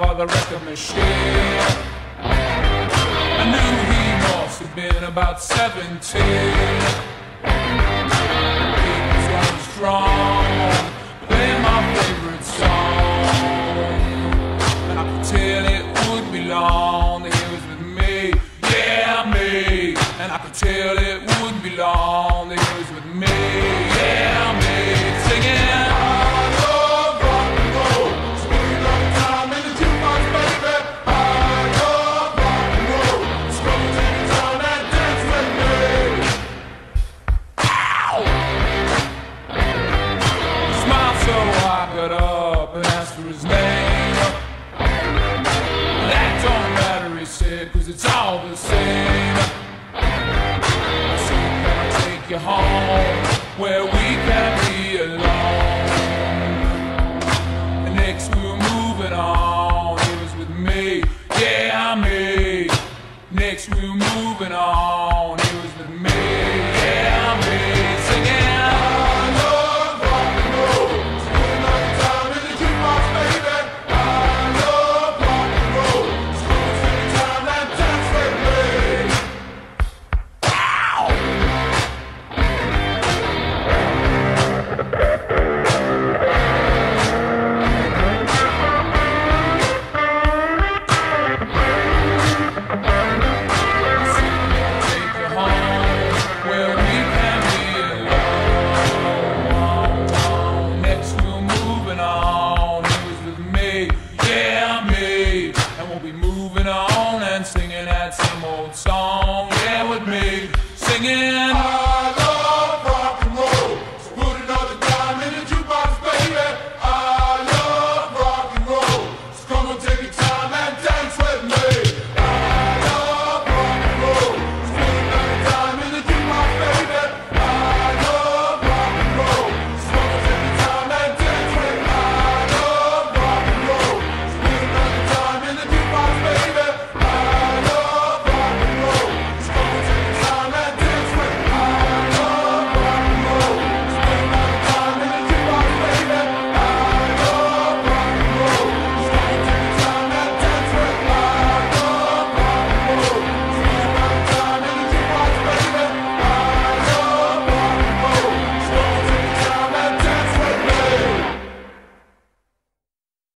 the record machine. I knew he must have been about 17. He was running strong, playing my favorite song. And I could tell it would be long it up and asked for his name. That don't matter, he said, cause it's all the same. I said, can I take you home where we can be alone? And next we were moving on, it was with me, yeah, I'm me. Next we were on and singing that same old song. Yeah, with me singing.